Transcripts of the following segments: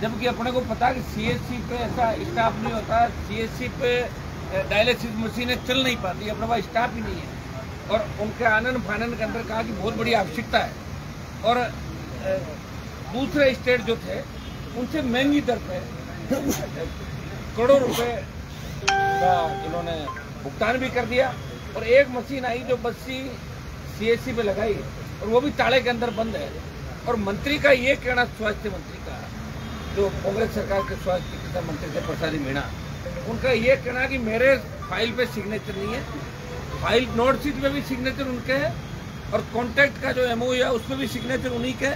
जबकि अपने को पता कि सीएससी पे ऐसा स्टाफ नहीं होता सीएससी पे डायलिसिस मशीनें चल नहीं पाती, अपने पास स्टाफ ही नहीं है। और उनके आनंद फानन के अंदर कहा कि बहुत बड़ी आवश्यकता है। और दूसरे स्टेट जो थे, उनसे महँगी दर पे, करोड़ों रुपए का इन्होंने भुगतान भी कर दिया, और एक मशीन आई जो बस्सी सीएससी पे लगाई और वो भी ताले के अंदर बंद है। और मंत्री का ये कहना, स्वास्थ्य मंत्री का जो कांग्रेस सरकार के स्वास्थ्य चिकित्सा मंत्री थे प्रसादी मीणा, उनका ये कहना कि मेरे फ़ाइल पे सिग्नेचर नहीं है। फ़ाइल नोट शीट में भी सिग्नेचर उनके है और कॉन्ट्रैक्ट का जो एमओ है उसमें भी सिग्नेचर उन्हीं के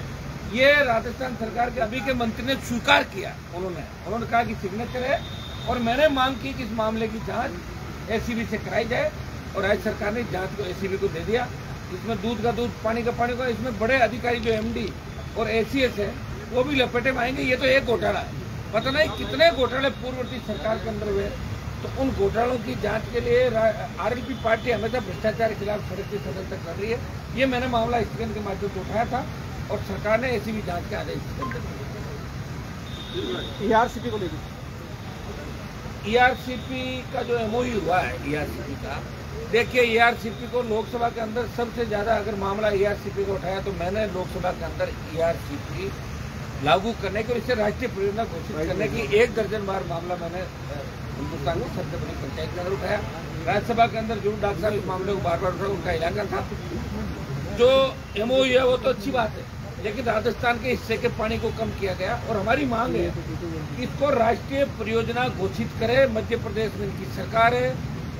ये राजस्थान सरकार के अभी के मंत्री ने स्वीकार किया उन्होंने। उन्होंने कहा कि सिग्नेचर है और मैंने मांग की कि इस मामले की जाँच एसीबी से कराई जाए और राज्य सरकार ने जाँच को एसीबी को दे दिया। इसमें दूध का दूध, पानी का पानी का, इसमें बड़े अधिकारी जो एमडी और एसीएस है वो भी लपेटे में आएँगे ये तो एक घोटाला है। पता नहीं कितने घोटाले पूर्ववर्ती सरकार के अंदर हुए तो उन घोटालों की जाँच के लिए आरएलपी पार्टी हमेशा भ्रष्टाचार के खिलाफ सड़क की सदन तक कर रही है। ये मैंने मामला स्थगन के माध्यम से उठाया था और सरकार ने ऐसी भी जाँच के आदेश ईआरसीपी को लेकर। ईआरसीपी का जो एमओयू हुआ है ईआरसीपी का देखिए ईआरसीपी को लोकसभा के अंदर सबसे ज़्यादा अगर मामला ईआरसीपी को उठाया तो मैंने लोकसभा के अंदर ईआरसीपी लागू करने की और इसे राष्ट्रीय परियोजना घोषित करने की एक दर्जन बार मामला मैंने हिंदुस्तान सबसे बड़ी पंचायत के अंदर उठाया। राज्यसभा के अंदर जो डॉक्टर साहब इस मामले को बार बार उठाया उनका इलाका था। जो एमओयू है वो तो अच्छी बात है लेकिन राजस्थान के हिस्से के पानी को कम किया गया और हमारी मांग है इसको राष्ट्रीय परियोजना घोषित करे। मध्य प्रदेश में इनकी सरकार है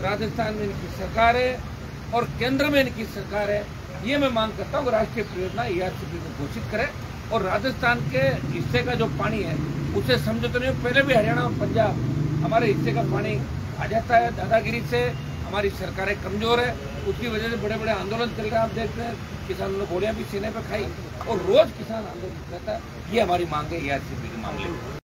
राजस्थान में इनकी सरकार है और केंद्र में इनकी सरकार है। ये मैं मांग करता हूँ राष्ट्रीय परियोजना ईआरसीपी को घोषित करे। और राजस्थान के हिस्से का जो पानी है, उसे समझो तो नहीं पहले भी हरियाणा और पंजाब हमारे हिस्से का पानी आ जाता है दादागिरी से। हमारी सरकारें कमज़ोर है, उसकी वजह से बड़े बड़े आंदोलन चल रहे हैं, आप देख रहे हैं। किसानों ने गोलियाँ भी सीने पर खाई और रोज किसान आंदोलन करता है। ये हमारी मांग है ईआरसीपी की मांग में